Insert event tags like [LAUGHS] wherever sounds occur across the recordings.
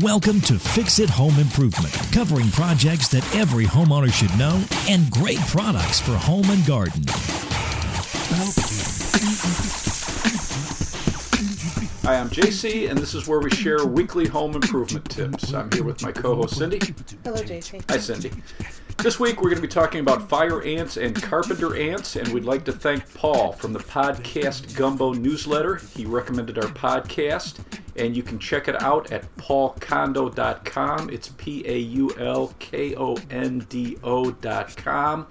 Welcome to Fix It Home Improvement, covering projects that every homeowner should know and great products for home and garden. Hi, I'm JC, and this is where we share weekly home improvement tips. I'm here with my co host Cindy. Hello, JC. Hi, Cindy. This week we're going to be talking about fire ants and carpenter ants, and we'd like to thank Paul from the Podcast Gumbo newsletter. He recommended our podcast, and you can check it out at paulkondo.com. It's P A U L K O N D O.com,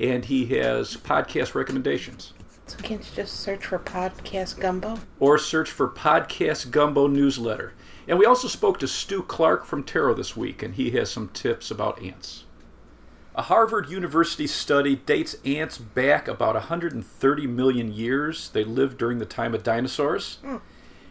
and he has podcast recommendations. So can't you just search for Podcast Gumbo? or search for Podcast Gumbo Newsletter. And we also spoke to Stu Clark from Terro this week, and he has some tips about ants. A Harvard University study dates ants back about 130 million years. They lived during the time of dinosaurs.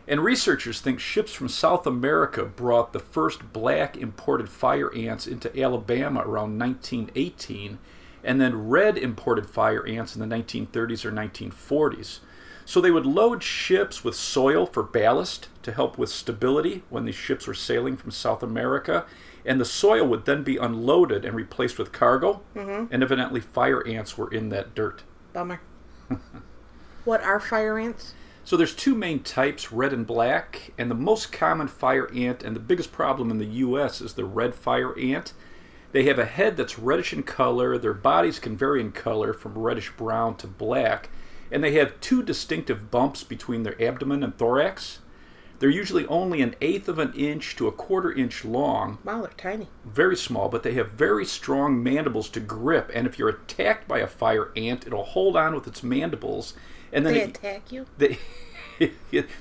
And researchers think ships from South America brought the first black imported fire ants into Alabama around 1918, and then red imported fire ants in the 1930s or 1940s. So they would load ships with soil for ballast to help with stability when these ships were sailing from South America, and the soil would then be unloaded and replaced with cargo, mm-hmm. and evidently fire ants were in that dirt. Bummer. [LAUGHS] what are fire ants? So there's two main types, red and black, and the most common fire ant and the biggest problem in the US is the red fire ant. They have a head that's reddish in color, their bodies can vary in color from reddish brown to black, and they have two distinctive bumps between their abdomen and thorax. They're usually only an eighth of an inch to a quarter inch long, Wow, they're tiny. very small, but they have very strong mandibles to grip, and if you're attacked by a fire ant, it'll hold on with its mandibles and then They it- attack you? [LAUGHS] they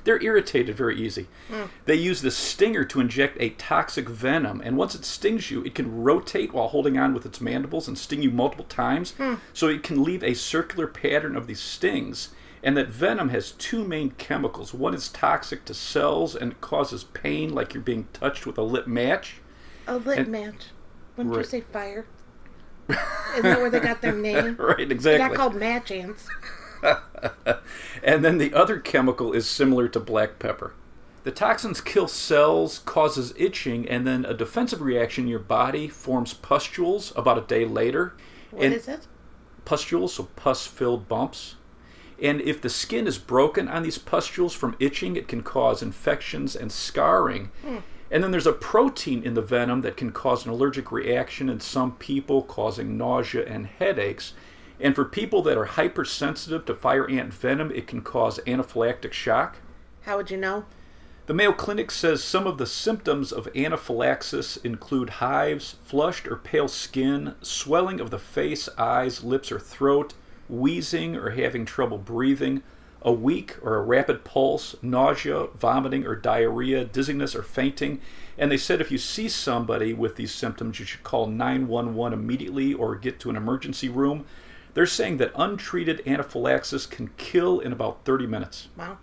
they're irritated very easy. Hmm. They use the stinger to inject a toxic venom, and once it stings you, it can rotate while holding on with its mandibles and sting you multiple times. Hmm. So it can leave a circular pattern of these stings. And that venom has two main chemicals. One is toxic to cells and it causes pain, like you're being touched with a lit match. A lit And- match. Wouldn't Right. you say fire? [LAUGHS] Isn't that where they got their name? [LAUGHS] Right, exactly. They're called match ants. [LAUGHS] And then the other chemical is similar to black pepper. The toxins kill cells, causes itching, and then a defensive reaction in your body forms pustules about a day later. What and is it? pustules, so pus-filled bumps. And if the skin is broken on these pustules from itching, it can cause infections and scarring. Hmm. And then there's a protein in the venom that can cause an allergic reaction in some people, causing nausea and headaches. And for people that are hypersensitive to fire ant venom, it can cause anaphylactic shock. How would you know? The Mayo Clinic says some of the symptoms of anaphylaxis include hives, flushed or pale skin, swelling of the face, eyes, lips, or throat, wheezing or having trouble breathing, a weak or a rapid pulse, nausea, vomiting or diarrhea, dizziness or fainting. And they said if you see somebody with these symptoms, you should call 911 immediately or get to an emergency room. They're saying that untreated anaphylaxis can kill in about 30 minutes. Wow.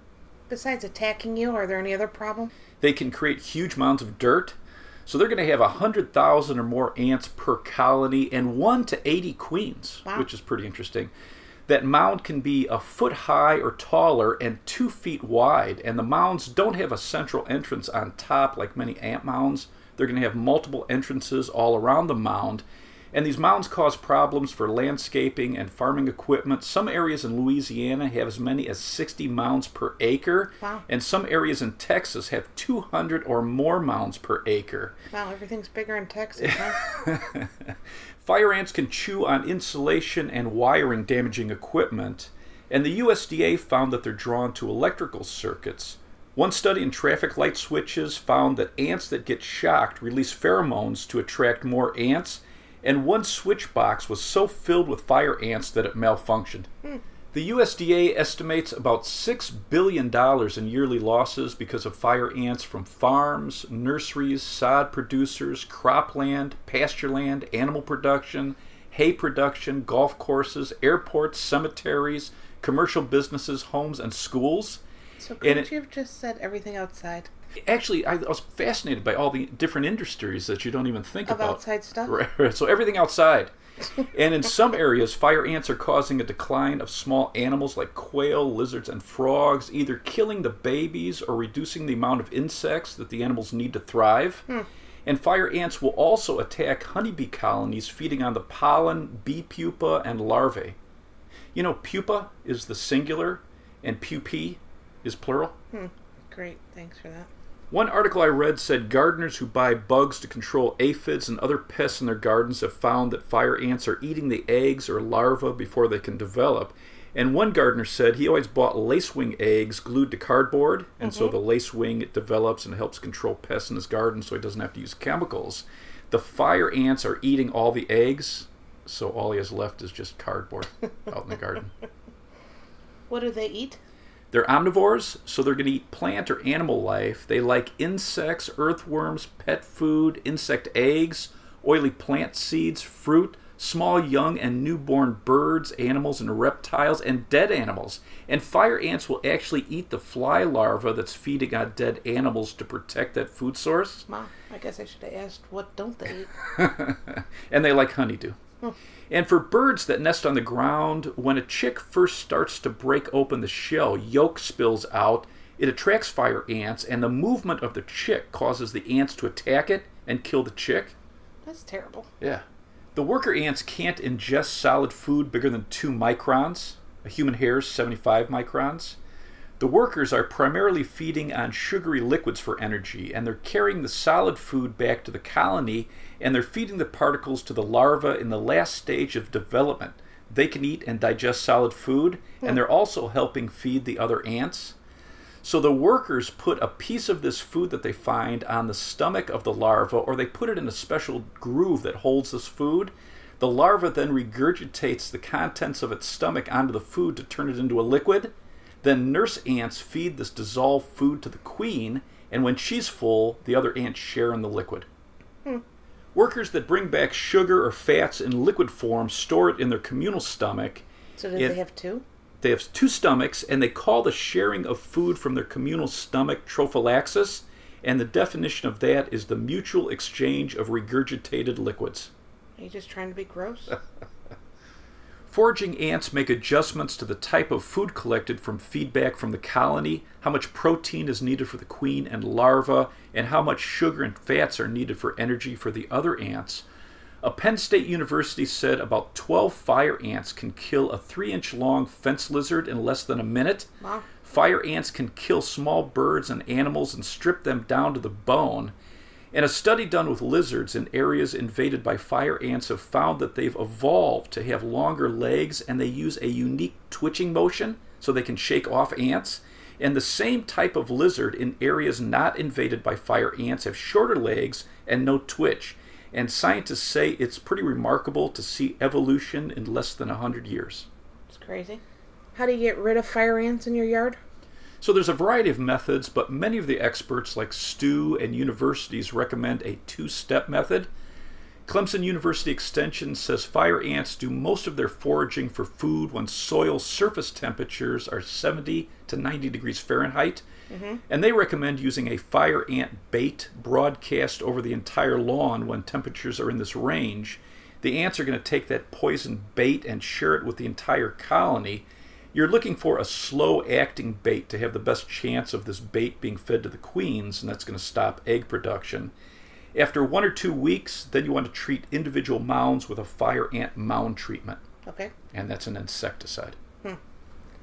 Besides attacking you, are there any other problems? they can create huge mounds of dirt. So they're going to have 100,000 or more ants per colony and 1 to 80 queens, Wow. which is pretty interesting. That mound can be a foot high or taller and 2 feet wide, and the mounds don't have a central entrance on top like many ant mounds. They're going to have multiple entrances all around the mound. And these mounds cause problems for landscaping and farming equipment. Some areas in Louisiana have as many as 60 mounds per acre. Wow. And some areas in Texas have 200 or more mounds per acre. Wow, everything's bigger in Texas, huh? [LAUGHS] Fire ants can chew on insulation and wiring, damaging equipment. And the USDA found that they're drawn to electrical circuits. One study in traffic light switches found that ants that get shocked release pheromones to attract more ants. And one switch box was so filled with fire ants that it malfunctioned. The USDA estimates about $6 billion in yearly losses because of fire ants from farms, nurseries, sod producers, cropland, pastureland, animal production, hay production, golf courses, airports, cemeteries, commercial businesses, homes, and schools. So And couldn't it- you have just said everything outside Actually, I, I was fascinated by all the different industries that you don't even think of about. outside stuff? Right. So everything outside. and in some areas, fire ants are causing a decline of small animals like quail, lizards, and frogs, either killing the babies or reducing the amount of insects that the animals need to thrive. Hmm. And fire ants will also attack honeybee colonies feeding on the pollen, bee pupa, and larvae. You know, pupa is the singular and pupae is plural. Hmm. Great, thanks for that. One article I read said gardeners who buy bugs to control aphids and other pests in their gardens have found that fire ants are eating the eggs or larvae before they can develop. And one gardener said he always bought lacewing eggs glued to cardboard, and so mm-hmm. the lacewing it develops and helps control pests in his garden so he doesn't have to use chemicals. The fire ants are eating all the eggs, so all he has left is just cardboard [LAUGHS] out in the garden. What do they eat? They're omnivores, so they're going to eat plant or animal life. They like insects, earthworms, pet food, insect eggs, oily plant seeds, fruit, small young and newborn birds, animals, and reptiles, and dead animals. And fire ants will actually eat the fly larva that's feeding on dead animals to protect that food source. Mom, I guess I should have asked what don't they eat? [LAUGHS] and they like honeydew. Hmm. And for birds that nest on the ground, when a chick first starts to break open the shell, yolk spills out, it attracts fire ants, and the movement of the chick causes the ants to attack it and kill the chick. That's terrible. Yeah. The worker ants can't ingest solid food bigger than 2 microns. A human hair is 75 microns. The workers are primarily feeding on sugary liquids for energy, and they're carrying the solid food back to the colony, and they're feeding the particles to the larva in the last stage of development. They can eat and digest solid food, and they're also helping feed the other ants. So the workers put a piece of this food that they find on the stomach of the larva, or they put it in a special groove that holds this food. The larva then regurgitates the contents of its stomach onto the food to turn it into a liquid. Then nurse ants feed this dissolved food to the queen, and when she's full, the other ants share in the liquid. Hmm. Workers that bring back sugar or fats in liquid form store it in their communal stomach. So do Yeah. they have two? They have two stomachs, and they call the sharing of food from their communal stomach trophallaxis, and the definition of that is the mutual exchange of regurgitated liquids. Are you just trying to be gross? [LAUGHS] Foraging ants make adjustments to the type of food collected from feedback from the colony, how much protein is needed for the queen and larva, and how much sugar and fats are needed for energy for the other ants. A Penn State University said about 12 fire ants can kill a 3 inch long fence lizard in less than a minute. Wow. Fire ants can kill small birds and animals and strip them down to the bone. And a study done with lizards in areas invaded by fire ants have found that they've evolved to have longer legs and they use a unique twitching motion so they can shake off ants. And the same type of lizard in areas not invaded by fire ants have shorter legs and no twitch. And scientists say it's pretty remarkable to see evolution in less than 100 years. It's crazy. How do you get rid of fire ants in your yard? So there's a variety of methods, but many of the experts, like Stu and universities, recommend a two-step method. Clemson University Extension says fire ants do most of their foraging for food when soil surface temperatures are 70 to 90 degrees Fahrenheit. Mm-hmm. And they recommend using a fire ant bait broadcast over the entire lawn when temperatures are in this range. The ants are going to take that poison bait and share it with the entire colony. You're looking for a slow acting bait to have the best chance of this bait being fed to the queens, and that's going to stop egg production. After one or two weeks, then you want to treat individual mounds with a fire ant mound treatment, Okay. and that's an insecticide. Hmm.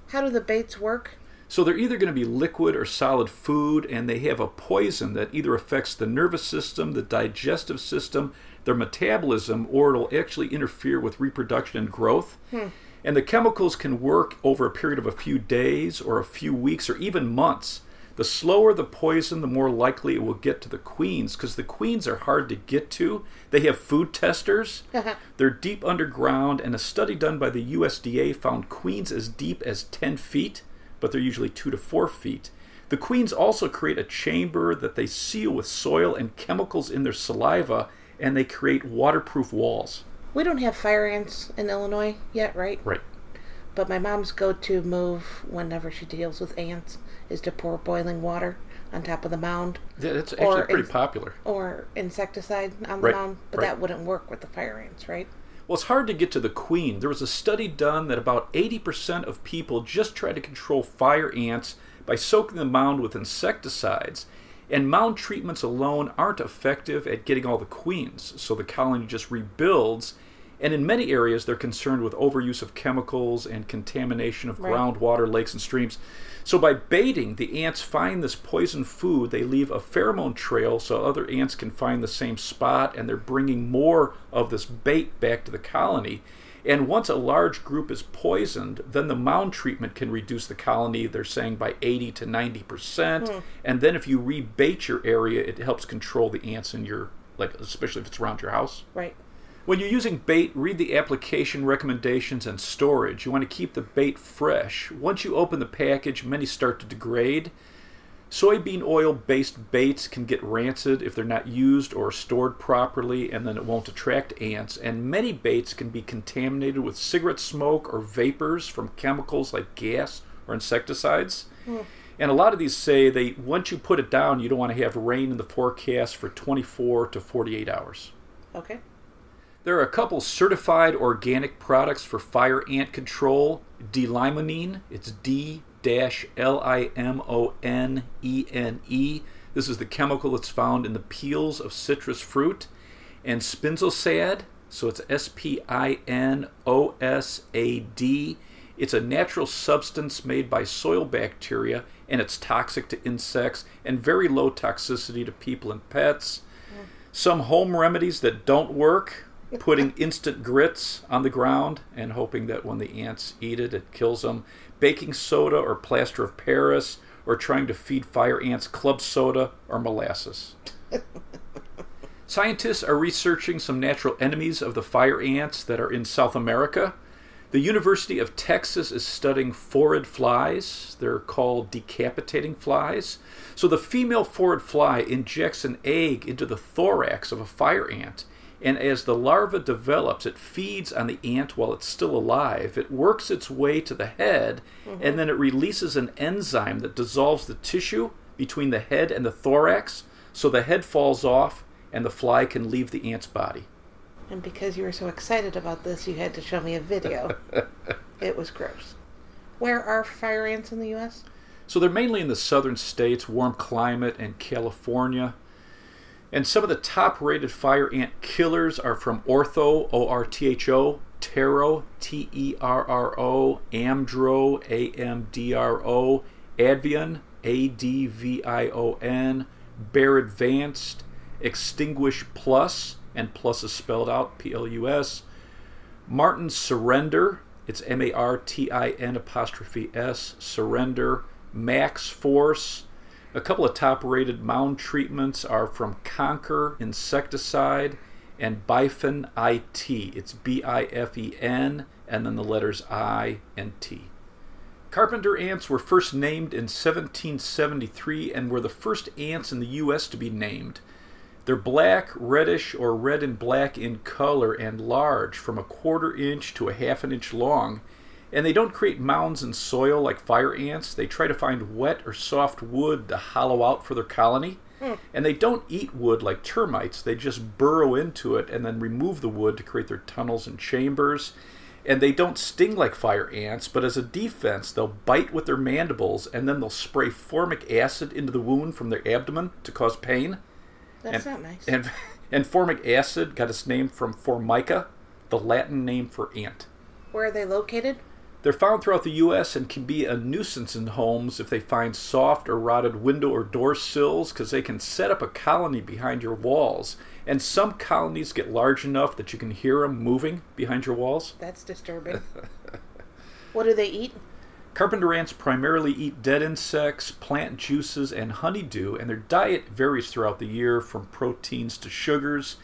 How do the baits work? So they're either going to be liquid or solid food, and they have a poison that either affects the nervous system, the digestive system, their metabolism, or it'll actually interfere with reproduction and growth. Hmm. And the chemicals can work over a period of a few days or a few weeks or even months. The slower the poison, the more likely it will get to the queens because the queens are hard to get to. They have food testers. Uh-huh. They're deep underground, and a study done by the USDA found queens as deep as 10 feet, but they're usually 2 to 4 feet. The queens also create a chamber that they seal with soil and chemicals in their saliva, and they create waterproof walls. We don't have fire ants in Illinois yet, right? Right. But my mom's go-to move whenever she deals with ants is to pour boiling water on top of the mound Yeah, that's actually Or pretty popular. or insecticide on the Right, mound, but right. that wouldn't work with the fire ants, right? Well, it's hard to get to the queen. There was a study done that about 80% of people just try to control fire ants by soaking the mound with insecticides. And mound treatments alone aren't effective at getting all the queens, so the colony just rebuilds. And in many areas, they're concerned with overuse of chemicals and contamination of Right. groundwater, lakes, and streams. So by baiting, the ants find this poison food. They leave a pheromone trail so other ants can find the same spot, and they're bringing more of this bait back to the colony. And once a large group is poisoned, then the mound treatment can reduce the colony, they're saying, by 80 to 90%. Hmm. And then if you rebait your area, it helps control the ants in your, like, especially if it's around your house. Right. When you're using bait, read the application recommendations and storage. You want to keep the bait fresh. Once you open the package, many start to degrade. Soybean oil based baits can get rancid if they're not used or stored properly, and then it won't attract ants. And many baits can be contaminated with cigarette smoke or vapors from chemicals like gas or insecticides. Hmm. And a lot of these say they once you put it down, you don't want to have rain in the forecast for 24 to 48 hours. Okay. There are a couple certified organic products for fire ant control. D-limonene, it's D L I M O N E N E. This is the chemical that's found in the peels of citrus fruit. And spinosad, so it's S P I N O S A D. It's a natural substance made by soil bacteria and it's toxic to insects and very low toxicity to people and pets. Mm. Some home remedies that don't work putting instant grits on the ground and hoping that when the ants eat it, it kills them. Baking soda or plaster of Paris, or trying to feed fire ants club soda or molasses. [LAUGHS] Scientists are researching some natural enemies of the fire ants that are in South America. The University of Texas is studying phorid flies. They're called decapitating flies. So the female phorid fly injects an egg into the thorax of a fire ant. And as the larva develops, it feeds on the ant while it's still alive. It works its way to the head, mm-hmm. and then it releases an enzyme that dissolves the tissue between the head and the thorax. So the head falls off, and the fly can leave the ant's body. And because you were so excited about this, you had to show me a video. [LAUGHS] it was gross. Where are fire ants in the U.S.? So they're mainly in the southern states, warm climate, and California. And some of the top rated fire ant killers are from Ortho, O R T H O, Terro, T E R R O, Amdro, A M D R O, Advion, A D V I O N, Bayer Advanced, Extinguish Plus, and Plus is spelled out P L U S, Martin Surrender, it's M A R T I N apostrophe S, Surrender, Max Force. A couple of top rated mound treatments are from Conquer Insecticide and Bifen IT. It's B I F E N and then the letters I and T. Carpenter ants were first named in 1773 and were the first ants in the U.S. to be named. They're black, reddish, or red and black in color and large, from a quarter inch to a half an inch long. And they don't create mounds in soil like fire ants. They try to find wet or soft wood to hollow out for their colony. Hmm. And they don't eat wood like termites. They just burrow into it and then remove the wood to create their tunnels and chambers. And they don't sting like fire ants, but as a defense, they'll bite with their mandibles and then they'll spray formic acid into the wound from their abdomen to cause pain. That's and, not nice. And, [LAUGHS] and formic acid got its name from formica, the Latin name for ant. Where are they located? They're found throughout the U.S. and can be a nuisance in homes if they find soft or rotted window or door sills because they can set up a colony behind your walls. And some colonies get large enough that you can hear them moving behind your walls. That's disturbing. [LAUGHS] what do they eat? Carpenter ants primarily eat dead insects, plant juices, and honeydew, and their diet varies throughout the year from proteins to sugars.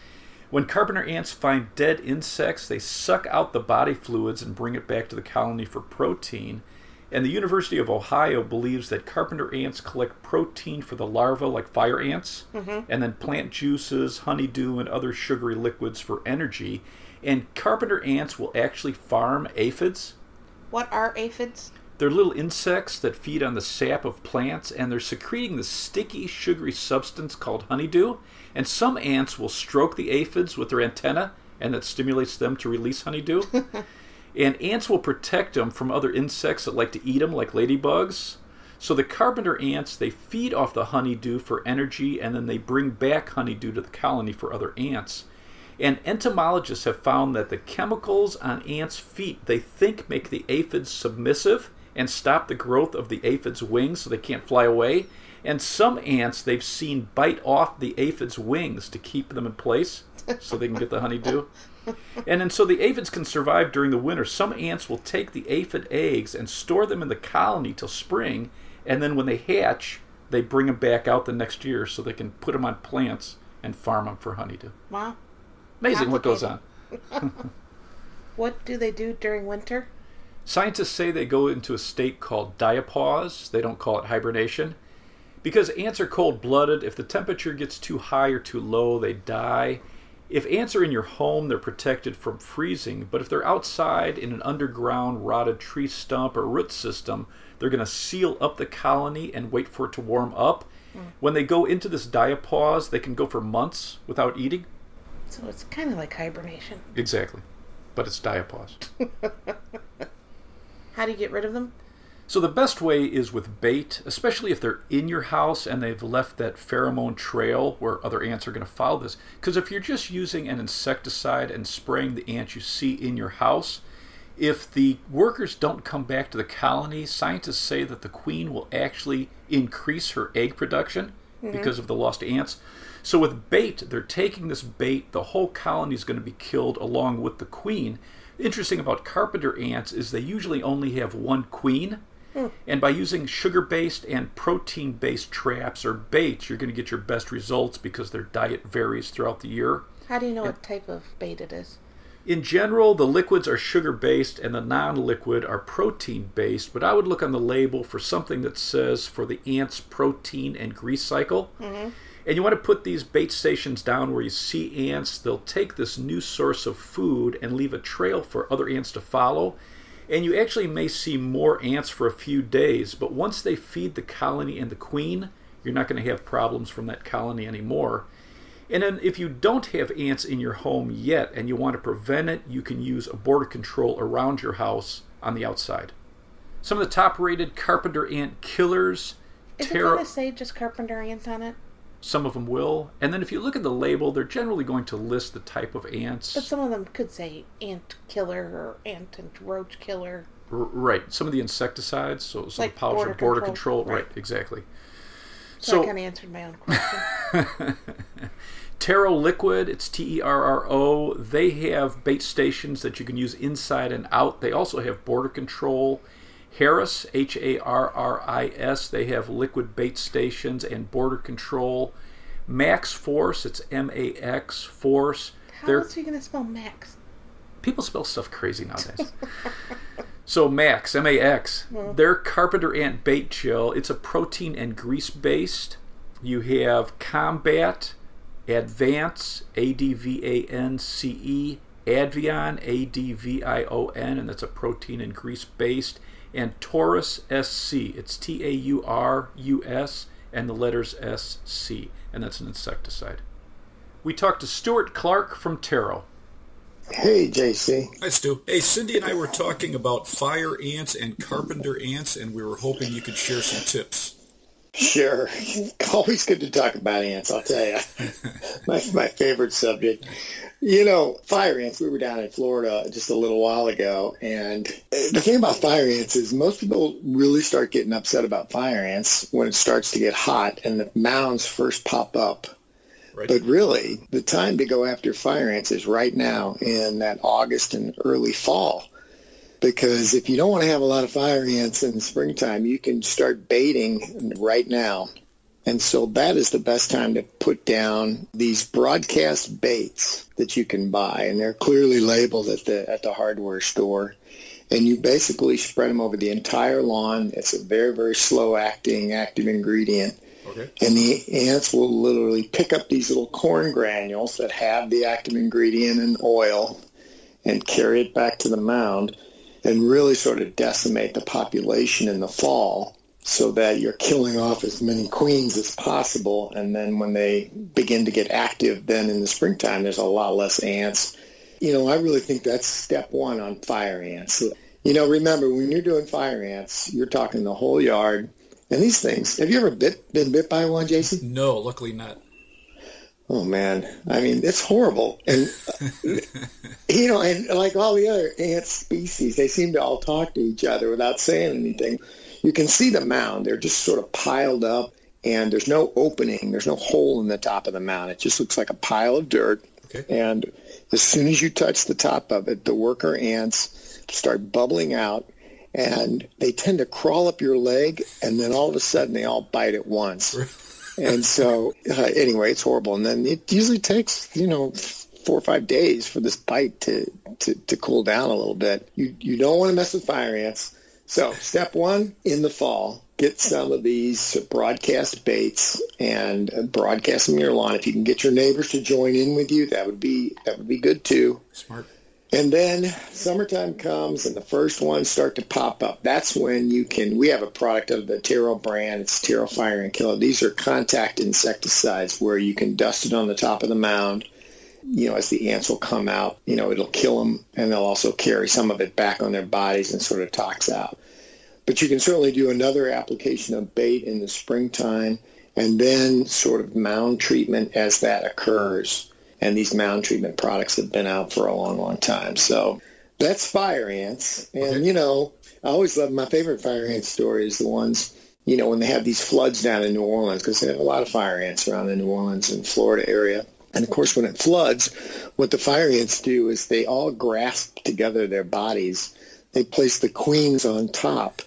When carpenter ants find dead insects, they suck out the body fluids and bring it back to the colony for protein. And the University of Ohio believes that carpenter ants collect protein for the larvae like fire ants, mm-hmm. and then plant juices, honeydew, and other sugary liquids for energy. And carpenter ants will actually farm aphids What are aphids? They're little insects that feed on the sap of plants, and they're secreting the sticky, sugary substance called honeydew. And some ants will stroke the aphids with their antenna, and that stimulates them to release honeydew. [LAUGHS] and ants will protect them from other insects that like to eat them, like ladybugs. So the carpenter ants, they feed off the honeydew for energy, and then they bring back honeydew to the colony for other ants. And entomologists have found that the chemicals on ants' feet they think make the aphids submissive and stop the growth of the aphids' wings so they can't fly away. And some ants they've seen bite off the aphids' wings to keep them in place so they can get the honeydew. And then so the aphids can survive during the winter. Some ants will take the aphid eggs and store them in the colony till spring, and then when they hatch, they bring them back out the next year so they can put them on plants and farm them for honeydew. Wow. Amazing what goes on. [LAUGHS] What do they do during winter? Scientists say they go into a state called diapause. They don't call it hibernation. Because ants are cold blooded, if the temperature gets too high or too low, they die. If ants are in your home, they're protected from freezing, but if they're outside in an underground rotted tree stump or root system, they're going to seal up the colony and wait for it to warm up. Hmm. When they go into this diapause, they can go for months without eating. So it's kind of like hibernation. Exactly. But it's diapause. [LAUGHS] How do you get rid of them? So the best way is with bait, especially if they're in your house and they've left that pheromone trail where other ants are going to follow this. Because if you're just using an insecticide and spraying the ants you see in your house, if the workers don't come back to the colony, scientists say that the queen will actually increase her egg production mm-hmm. because of the lost ants. So with bait, they're taking this bait, the whole colony is going to be killed along with the queen. Interesting about carpenter ants is they usually only have one queen. Hmm. And by using sugar based and protein based traps or baits, you're going to get your best results because their diet varies throughout the year. How do you know what type of bait it is? In general, the liquids are sugar based and the non liquid are protein based, but I would look on the label for something that says for the ant's protein and grease cycle. Mm-hmm. And you want to put these bait stations down where you see ants. They'll take this new source of food and leave a trail for other ants to follow. And you actually may see more ants for a few days, but once they feed the colony and the queen, you're not going to have problems from that colony anymore. And then, if you don't have ants in your home yet and you want to prevent it, you can use a border control around your house on the outside. Some of the top rated carpenter ant killers, Is it going to say just carpenter ants on it? Some of them will. And then, if you look at the label, they're generally going to list the type of ants. But some of them could say ant killer or ant and roach killer. R- right, some of the insecticides, so, so Like the powders border border control, control. Right, right. exactly. So, I kind of answered my own question. [LAUGHS] Terro Liquid, it's T E R R O. They have bait stations that you can use inside and out. They also have border control. Harris, H A R R I S, they have liquid bait stations and border control. Max Force, it's M A X Force. How They're- else are you going to spell Max? people spell stuff crazy nowadays. [LAUGHS] so Max, M A X, their Carpenter Ant Bait Gel. It's a protein and grease based. You have Combat, Advance, A D V A N C E, Advion, A D V I O N, and that's a protein and grease based. And Taurus SC, it's T A U R U S, and the letters S C, and that's an insecticide. We talked to Stuart Clark from Terro. Hey, JC. Hi, Stu. Hey, Cindy and I were talking about fire ants and carpenter ants, and we were hoping you could share some tips. Sure. [LAUGHS] Always good to talk about ants, I'll tell you. [LAUGHS] my, my favorite subject. You know, fire ants, we were down in Florida just a little while ago, and the thing about fire ants is most people really start getting upset about fire ants when it starts to get hot and the mounds first pop up. Right. But really, the time to go after fire ants is right now in that August and early fall. Because if you don't want to have a lot of fire ants in the springtime, you can start baiting right now. And so that is the best time to put down these broadcast baits that you can buy. And they're clearly labeled at the, at the hardware store. And you basically spread them over the entire lawn. It's a very, very slow acting active ingredient Okay. and the ants will literally pick up these little corn granules that have the active ingredient and oil and carry it back to the mound. And really sort of decimate the population in the fall so that you're killing off as many queens as possible. And then when they begin to get active, then in the springtime, there's a lot less ants. You know, I really think that's step one on fire ants. You know, remember when you're doing fire ants, you're talking the whole yard. And these things, have you ever bit, been bit by one, Jason? No, luckily not. Oh man, I mean it's horrible, and [LAUGHS] you know, and like all the other ant species, they seem to all talk to each other without saying anything. You can see the mound; they're just sort of piled up, and there's no opening, there's no hole in the top of the mound. It just looks like a pile of dirt. Okay. And as soon as you touch the top of it, the worker ants start bubbling out, and they tend to crawl up your leg, and then all of a sudden they all bite at once and so uh, anyway, it's horrible. And then it usually takes you know four or five days for this bite to, to, to cool down a little bit. You you don't want to mess with fire ants. So step one in the fall, get some of these broadcast baits and broadcast them your lawn. If you can get your neighbors to join in with you, that would be that would be good too. Smart. And then summertime comes and the first ones start to pop up. That's when you can, we have a product of the Terro brand. It's Terro Fire Ant Killer. These are contact insecticides where you can dust it on the top of the mound. You know, as the ants will come out, you know, it'll kill them and they'll also carry some of it back on their bodies and sort of tox out. But you can certainly do another application of bait in the springtime and then sort of mound treatment as that occurs and these mound treatment products have been out for a long, long time. So that's fire ants. And, you know, I always love my favorite fire ant story is the ones, you know, when they have these floods down in New Orleans because they have a lot of fire ants around the New Orleans and Florida area. And of course, when it floods, what the fire ants do is they all grasp together their bodies. They place the queens on top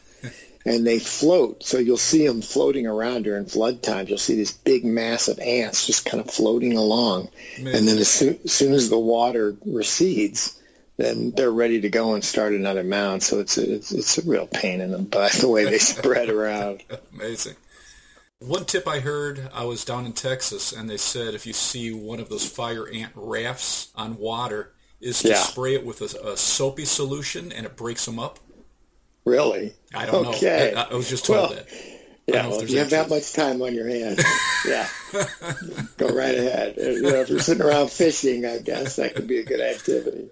and they float. So you'll see them floating around during flood times. You'll see this big mass of ants just kind of floating along. Man. And then as soon, as soon as the water recedes, then they're ready to go and start another mound. So it's a, it's, it's a real pain in the butt [LAUGHS] the way they spread around. [LAUGHS] Amazing. One tip I heard, I was down in Texas, and they said if you see one of those fire ant rafts on water, is to Yeah. spray it with a, a soapy solution, and it breaks them up. Really? I don't okay. know. I, I was just told Well, that. Yeah, well, if you have that much time on your hands, [LAUGHS] yeah, go right ahead. You know, if you're sitting around fishing, I guess that could be a good activity.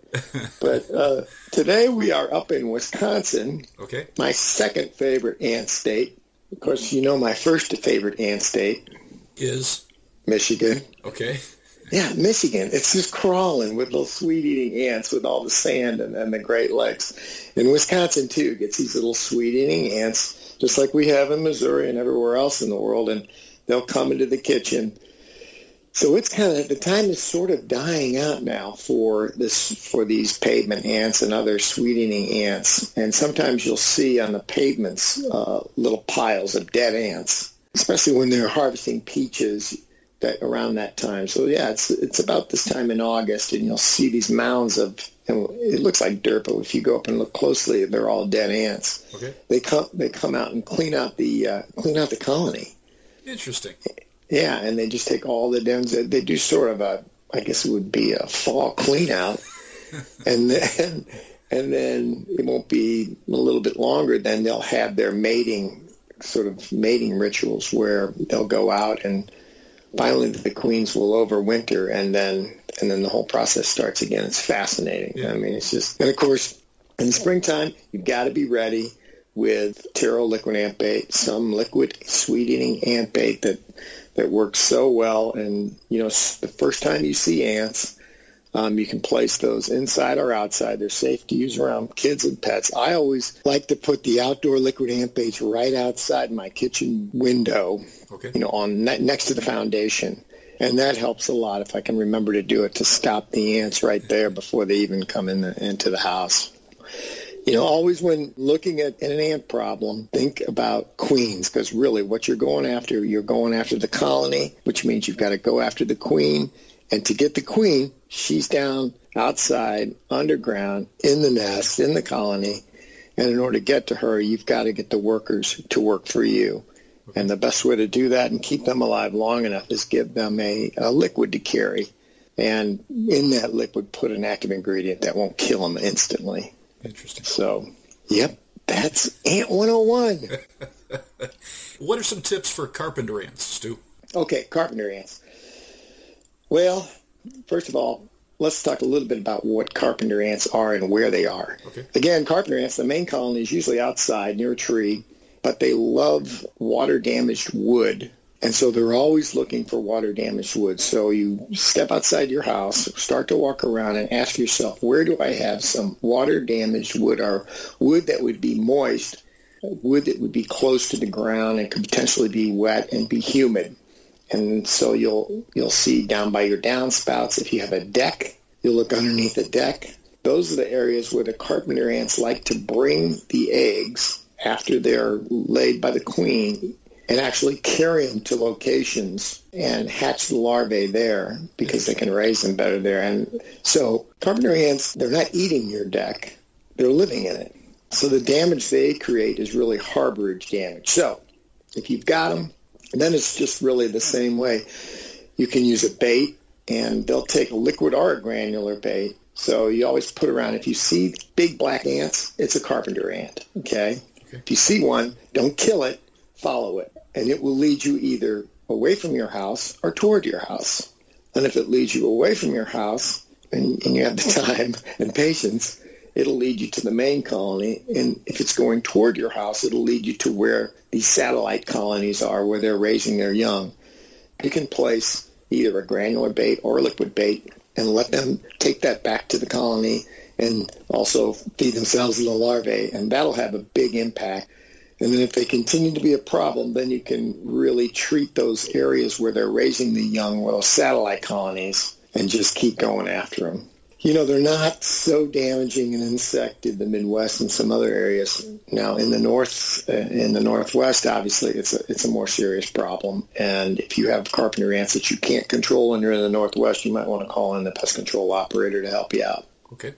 But uh, today we are up in Wisconsin, Okay. my second favorite ant state. Of course, you know my first favorite ant state, Is Michigan. okay. Yeah, Michigan. It's just crawling with little sweet-eating ants with all the sand and, and the Great Lakes. And Wisconsin, too, gets these little sweet-eating ants, just like we have in Missouri and everywhere else in the world, and they'll come into the kitchen. So it's kind of, the time is sort of dying out now for this, for these pavement ants and other sweet-eating ants. And sometimes you'll see on the pavements uh, little piles of dead ants, especially when they're harvesting peaches that around that time. So yeah, it's it's about this time in August, and you'll see these mounds of. And it looks like dirt, but if you go up and look closely, they're all dead ants. Okay. They come they come out and clean out the uh, clean out the colony. Interesting. Yeah, and they just take all the dens. They do sort of a, I guess it would be a fall clean out, [LAUGHS] and then and then it won't be a little bit longer. Then they'll have their mating sort of mating rituals where they'll go out and finally the queens will overwinter, and then and then the whole process starts again. It's fascinating. Yeah. I mean, it's just and of course in the springtime you've got to be ready with Terro liquid ant bait, some liquid sweet eating ant bait that that works so well. And you know, the first time you see ants, um, you can place those inside or outside. They're safe to use around kids and pets. I always like to put the outdoor liquid ant baits right outside my kitchen window, Okay. you know, on ne- next to the foundation. And that helps a lot if I can remember to do it to stop the ants right there before they even come in the, into the house. You know, always when looking at an ant problem, think about queens because really what you're going after, you're going after the colony, which means you've got to go after the queen. And to get the queen, she's down outside, underground, in the nest, in the colony. And in order to get to her, you've got to get the workers to work for you. And the best way to do that and keep them alive long enough is give them a, a liquid to carry. And in that liquid, put an active ingredient that won't kill them instantly. Interesting. So, yep, that's Ant 101. [LAUGHS] what are some tips for carpenter ants, Stu? Okay, carpenter ants. Well, first of all, let's talk a little bit about what carpenter ants are and where they are. Okay. Again, carpenter ants, the main colony is usually outside near a tree, but they love water damaged wood. And so they're always looking for water damaged wood. So you step outside your house, start to walk around and ask yourself, where do I have some water damaged wood or wood that would be moist, wood that would be close to the ground and could potentially be wet and be humid. And so you'll you'll see down by your downspouts if you have a deck, you'll look underneath the deck. Those are the areas where the carpenter ants like to bring the eggs after they're laid by the queen and actually carry them to locations and hatch the larvae there because they can raise them better there. And so carpenter ants, they're not eating your deck, they're living in it. So the damage they create is really harborage damage. So if you've got them, then it's just really the same way. You can use a bait and they'll take a liquid or a granular bait. So you always put around, if you see big black ants, it's a carpenter ant, okay? If you see one, don't kill it, follow it. And it will lead you either away from your house or toward your house. And if it leads you away from your house and, and you have the [LAUGHS] time and patience, it'll lead you to the main colony. And if it's going toward your house, it'll lead you to where these satellite colonies are, where they're raising their young. You can place either a granular bait or a liquid bait and let them take that back to the colony and also feed themselves to the larvae, and that'll have a big impact. And then if they continue to be a problem, then you can really treat those areas where they're raising the young, well, satellite colonies, and just keep going after them. You know, they're not so damaging an insect in the Midwest and some other areas. Now, in the north, uh, in the Northwest, obviously, it's a, it's a more serious problem. And if you have carpenter ants that you can't control and you're in the Northwest, you might want to call in the pest control operator to help you out. Okay.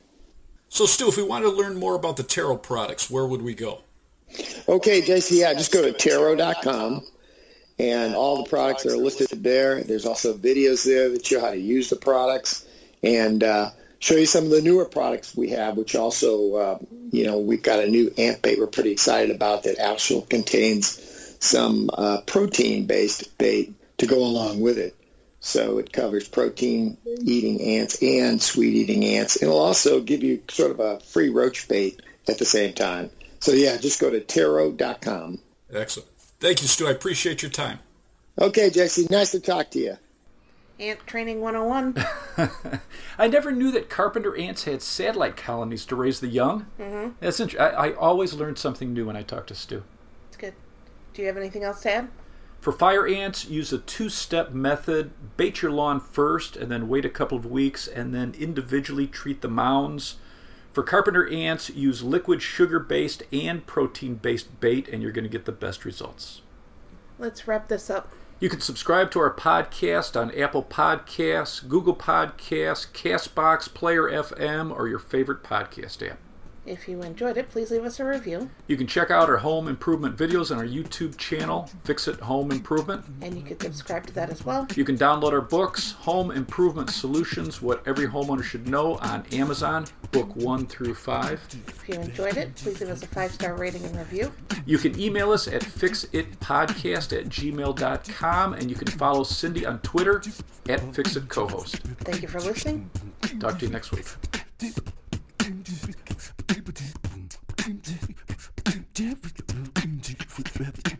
So, Stu, if we want to learn more about the Terro products, where would we go? Okay, JC, yeah, just go to Terro.com and all the products are listed there. There's also videos there that show how to use the products. And, uh, show you some of the newer products we have, which also, uh, you know, we've got a new ant bait we're pretty excited about that actually contains some uh, protein-based bait to go along with it. So it covers protein-eating ants and sweet-eating ants. It'll also give you sort of a free roach bait at the same time. So yeah, just go to Terro.com. Excellent. Thank you, Stu. I appreciate your time. Okay, Jesse. Nice to talk to you. Ant Training 101. [LAUGHS] I never knew that carpenter ants had satellite colonies to raise the young. Mm-hmm. That's int- I, I always learn something new when I talk to Stu. It's good. Do you have anything else to add? For fire ants, use a two step method. Bait your lawn first, and then wait a couple of weeks, and then individually treat the mounds. For carpenter ants, use liquid sugar based and protein based bait, and you're going to get the best results. Let's wrap this up. You can subscribe to our podcast on Apple Podcasts, Google Podcasts, Castbox, Player FM, or your favorite podcast app. If you enjoyed it, please leave us a review. You can check out our home improvement videos on our YouTube channel, Fix It Home Improvement. And you can subscribe to that as well. You can download our books, Home Improvement Solutions What Every Homeowner Should Know, on Amazon, book one through five. If you enjoyed it, please leave us a five star rating and review. You can email us at fixitpodcast at gmail.com, and you can follow Cindy on Twitter at FixItCohost. Thank you for listening. Talk to you next week. Jeff. [LAUGHS]